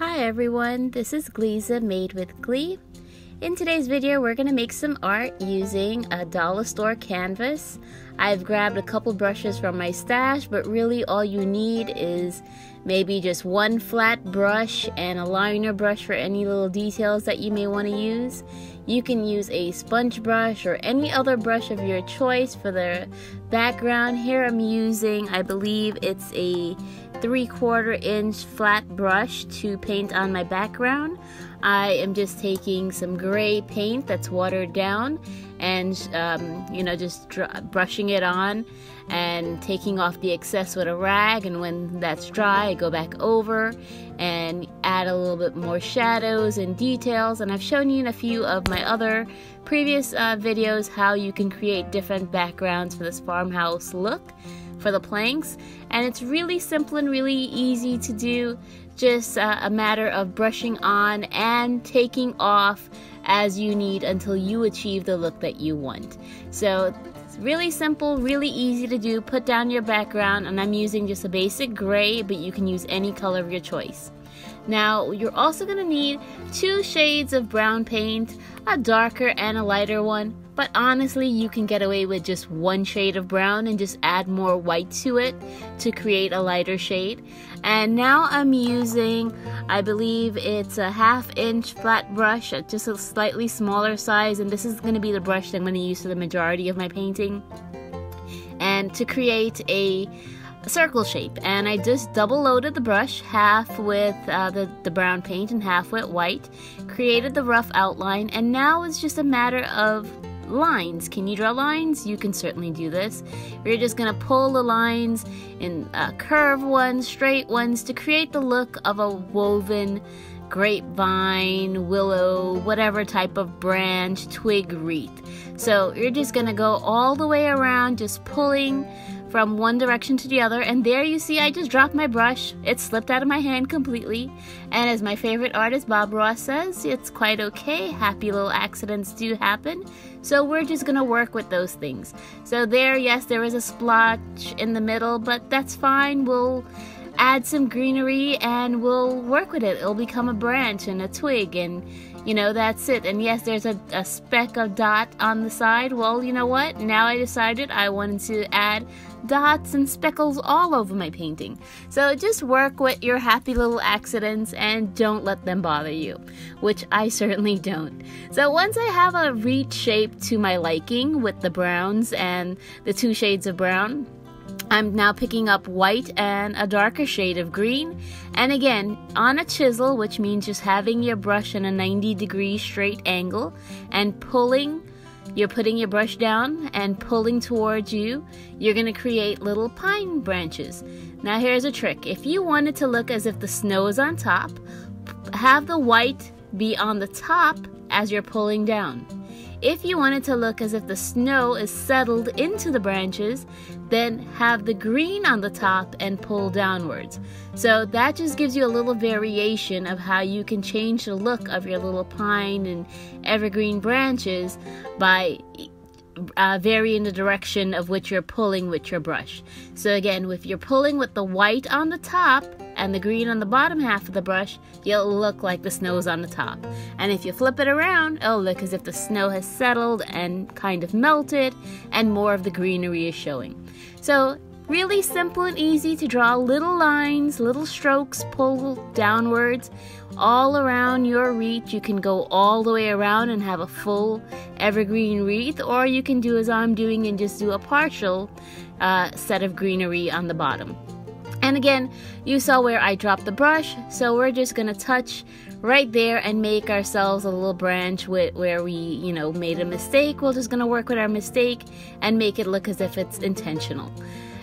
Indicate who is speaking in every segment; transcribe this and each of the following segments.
Speaker 1: Hi everyone, this is Gleeza made with Glee. In today's video, we're going to make some art using a dollar store canvas. I've grabbed a couple brushes from my stash, but really all you need is maybe just one flat brush and a liner brush for any little details that you may want to use. You can use a sponge brush or any other brush of your choice for the background. Here I'm using, I believe it's a 3 quarter inch flat brush to paint on my background. I am just taking some gray paint that's watered down and um, you know just brushing it on and taking off the excess with a rag. And when that's dry I go back over and add a little bit more shadows and details. And I've shown you in a few of my other previous uh, videos how you can create different backgrounds for this farmhouse look for the planks. And it's really simple and really easy to do. Just uh, a matter of brushing on and taking off as you need until you achieve the look that you want. So it's really simple really easy to do. Put down your background and I'm using just a basic gray but you can use any color of your choice now you're also going to need two shades of brown paint a darker and a lighter one but honestly, you can get away with just one shade of brown and just add more white to it to create a lighter shade. And now I'm using, I believe it's a half inch flat brush, uh, just a slightly smaller size. And this is going to be the brush that I'm going to use for the majority of my painting. And to create a circle shape and I just double loaded the brush half with uh, the, the brown paint and half with white created the rough outline and now it's just a matter of lines. Can you draw lines? You can certainly do this. We're just to pull the lines in uh, curved ones, straight ones to create the look of a woven grapevine, willow, whatever type of branch, twig wreath. So you're just to go all the way around, just pulling from one direction to the other and there you see I just dropped my brush. It slipped out of my hand completely. And as my favorite artist Bob Ross says it's quite okay. Happy little accidents do happen. So we're just gonna work with those things. So there yes there is a splotch in the middle but that's fine. We'll add some greenery and we'll work with it. It'll become a branch and a twig and you know that's it. And yes there's a, a speck of dot on the side. Well you know what? Now I decided I wanted to add dots and speckles all over my painting. So just work with your happy little accidents and don't let them bother you, which I certainly don't. So once I have a wreath shape to my liking with the browns and the two shades of brown, I'm now picking up white and a darker shade of green. And again, on a chisel, which means just having your brush in a 90 degree straight angle and pulling you're putting your brush down and pulling towards you. You're going to create little pine branches. Now here's a trick. If you want it to look as if the snow is on top, have the white be on the top as you're pulling down. If you want it to look as if the snow is settled into the branches, then have the green on the top and pull downwards. So that just gives you a little variation of how you can change the look of your little pine and evergreen branches by uh, vary in the direction of which you're pulling with your brush. So again, if you're pulling with the white on the top and the green on the bottom half of the brush, you'll look like the snow's on the top. And if you flip it around, it'll look as if the snow has settled and kind of melted and more of the greenery is showing. So really simple and easy to draw little lines, little strokes, pull downwards all around your wreath. You can go all the way around and have a full evergreen wreath, or you can do as I'm doing and just do a partial uh, set of greenery on the bottom. And again, you saw where I dropped the brush, so we're just gonna touch right there and make ourselves a little branch with, where we, you know, made a mistake. We're just gonna work with our mistake and make it look as if it's intentional.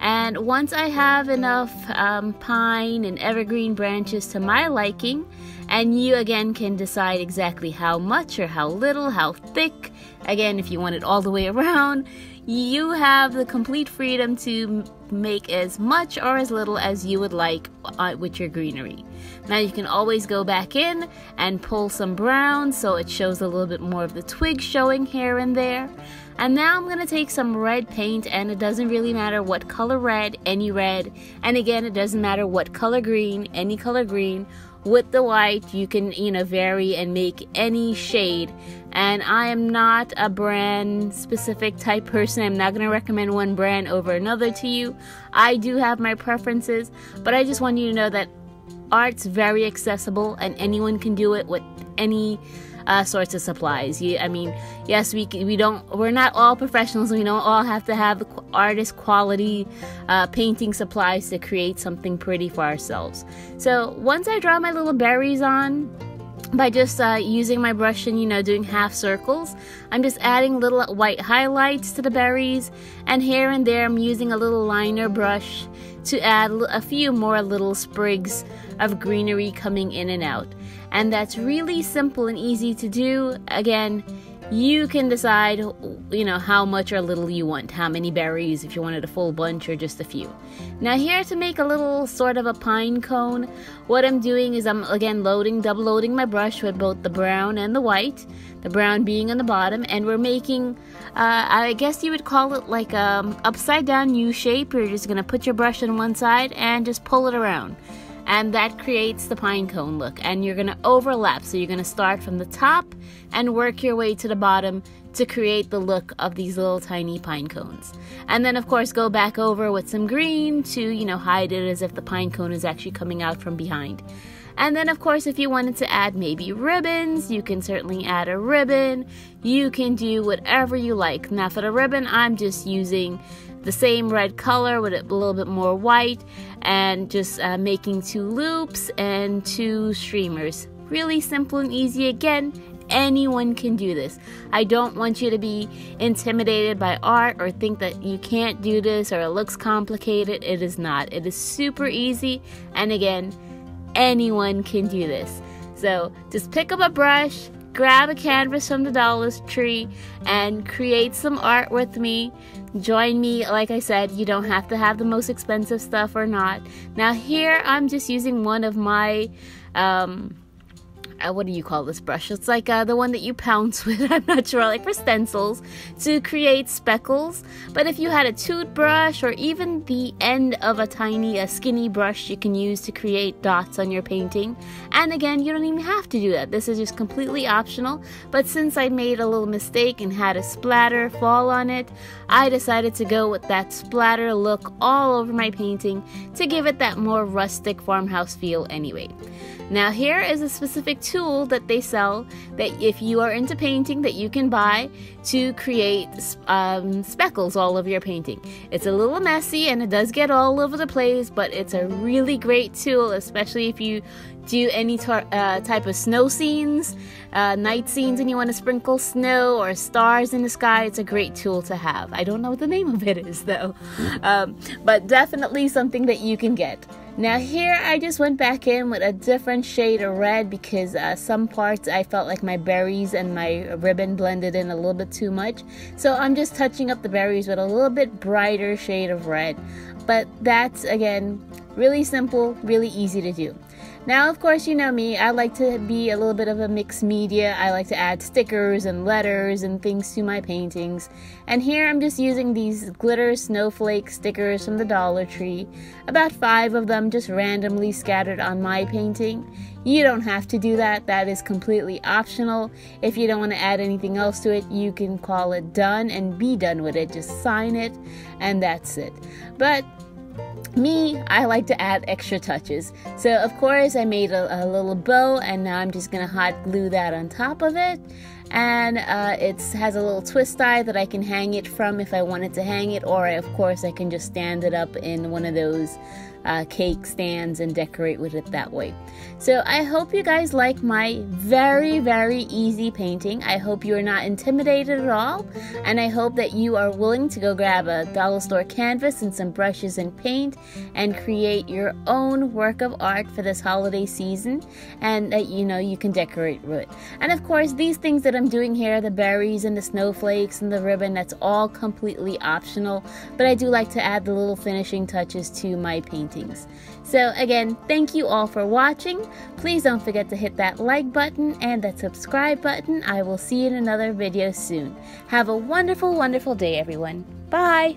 Speaker 1: And once I have enough um, pine and evergreen branches to my liking, and you again can decide exactly how much or how little, how thick, again, if you want it all the way around, you have the complete freedom to make as much or as little as you would like uh, with your greenery. Now you can always go back in and pull some brown so it shows a little bit more of the twig showing here and there. And now I'm going to take some red paint and it doesn't really matter what color red, any red. And again, it doesn't matter what color green, any color green. With the white you can you know vary and make any shade. And i am not a brand specific type person. I'm not going to recommend one brand over another to you. I do have my preferences but i just want you to know that art's very accessible and anyone can do it with any uh, sorts of supplies. You, I mean, yes, we we don't we're not all professionals. We don't all have to have artist quality uh, painting supplies to create something pretty for ourselves. So once I draw my little berries on by just uh, using my brush and you know doing half circles I'm just adding little white highlights to the berries and here and there I'm using a little liner brush to add a few more little sprigs of greenery coming in and out and that's really simple and easy to do. Again, you can decide, you know, how much or little you want, how many berries, if you wanted a full bunch or just a few. Now here to make a little sort of a pine cone, what I'm doing is I'm again loading, double loading my brush with both the brown and the white, the brown being on the bottom, and we're making, uh, I guess you would call it like a um, upside down U shape. You're just gonna put your brush on one side and just pull it around and that creates the pine cone look and you're going to overlap so you're going to start from the top and work your way to the bottom to create the look of these little tiny pine cones and then of course go back over with some green to you know hide it as if the pine cone is actually coming out from behind and then, of course, if you wanted to add maybe ribbons, you can certainly add a ribbon. You can do whatever you like. Now, for the ribbon, I'm just using the same red color with a little bit more white and just uh, making two loops and two streamers. Really simple and easy again. Anyone can do this. I don't want you to be intimidated by art or think that you can't do this or it looks complicated. It is not. It is super easy. And again, anyone can do this. So just pick up a brush, grab a canvas from the Dollar Tree, and create some art with me. Join me, like I said, you don't have to have the most expensive stuff or not. Now, here I'm just using one of my um, uh, what do you call this brush? It's like uh, the one that you pounce with, I'm not sure, like for stencils to create speckles. But if you had a toothbrush or even the end of a tiny, a skinny brush you can use to create dots on your painting. And again, you don't even have to do that. This is just completely optional. But since I made a little mistake and had a splatter fall on it, I decided to go with that splatter look all over my painting to give it that more rustic farmhouse feel anyway. Now here is a specific tool that they sell that if you are into painting that you can buy to create um, speckles all over your painting. It's a little messy and it does get all over the place, but it's a really great tool, especially if you do any uh, type of snow scenes, uh, night scenes, and you want to sprinkle snow or stars in the sky. It's a great tool to have. I don't know what the name of it is though, um, but definitely something that you can get. Now here I just went back in with a different shade of red because uh, some parts I felt like my berries and my ribbon blended in a little bit too much. So I'm just touching up the berries with a little bit brighter shade of red. But that's again really simple, really easy to do. Now, of course, you know me, I like to be a little bit of a mixed media. I like to add stickers and letters and things to my paintings. And here I'm just using these glitter snowflake stickers from the Dollar Tree. About five of them just randomly scattered on my painting. You don't have to do that, that is completely optional. If you don't want to add anything else to it, you can call it done and be done with it. Just sign it, and that's it. But me, I like to add extra touches. So, of course, I made a, a, little bow and now I'm just gonna hot glue that on top of it. And uh, it has a little twist tie that I can hang it from if I wanted to hang it, or of course, I can just stand it up in one of those uh, cake stands and decorate with it that way. So I hope you guys like my very, very easy painting. I hope you are not intimidated at all. And I hope that you are willing to go grab a dollar store canvas and some brushes and paint and create your own work of art for this holiday season. And that, you know, you can decorate with it. And of course, these things that I'm doing here, the berries and the snowflakes and the ribbon, that's all completely optional. But I do like to add the little finishing touches to my painting paintings. So again, thank you all for watching. Please don't forget to hit that like button and that subscribe button. I will see you in another video soon. Have a wonderful, wonderful day, everyone. Bye!